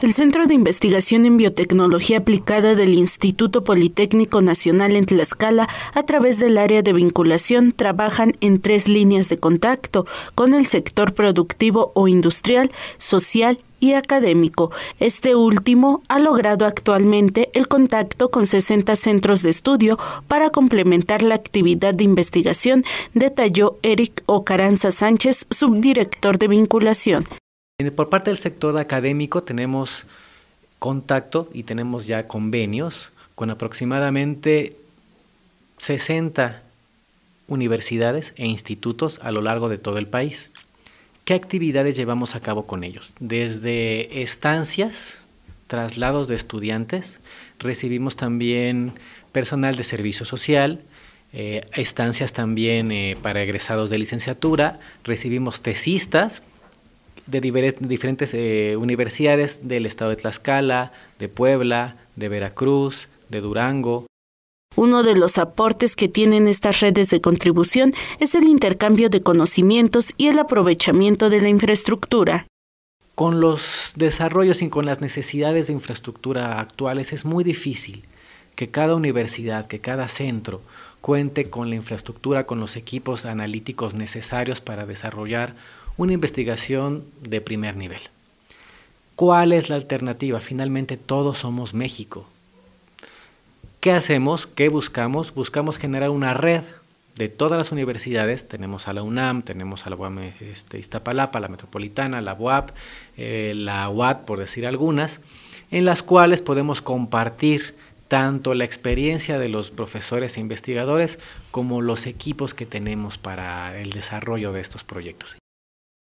El Centro de Investigación en Biotecnología Aplicada del Instituto Politécnico Nacional en Tlaxcala, a través del área de vinculación, trabajan en tres líneas de contacto con el sector productivo o industrial, social y académico. Este último ha logrado actualmente el contacto con 60 centros de estudio para complementar la actividad de investigación, detalló Eric Ocaranza Sánchez, subdirector de vinculación. Por parte del sector académico tenemos contacto y tenemos ya convenios con aproximadamente 60 universidades e institutos a lo largo de todo el país. ¿Qué actividades llevamos a cabo con ellos? Desde estancias, traslados de estudiantes, recibimos también personal de servicio social, eh, estancias también eh, para egresados de licenciatura, recibimos tesistas de diferentes eh, universidades del estado de Tlaxcala, de Puebla, de Veracruz, de Durango. Uno de los aportes que tienen estas redes de contribución es el intercambio de conocimientos y el aprovechamiento de la infraestructura. Con los desarrollos y con las necesidades de infraestructura actuales es muy difícil que cada universidad, que cada centro cuente con la infraestructura, con los equipos analíticos necesarios para desarrollar una investigación de primer nivel. ¿Cuál es la alternativa? Finalmente todos somos México. ¿Qué hacemos? ¿Qué buscamos? Buscamos generar una red de todas las universidades. Tenemos a la UNAM, tenemos a la UAM este, Iztapalapa, la Metropolitana, la UAP, eh, la UAT, por decir algunas, en las cuales podemos compartir tanto la experiencia de los profesores e investigadores como los equipos que tenemos para el desarrollo de estos proyectos.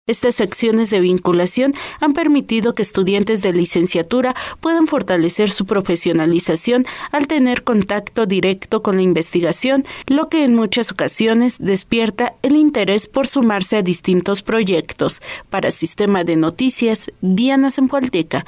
Estas acciones de vinculación han permitido que estudiantes de licenciatura puedan fortalecer su profesionalización al tener contacto directo con la investigación, lo que en muchas ocasiones despierta el interés por sumarse a distintos proyectos. Para Sistema de Noticias, Diana Zempoalteca.